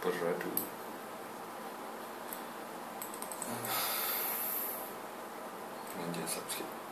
Paradu. Manja subscribe.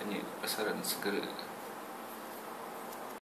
tanya pasaran segera.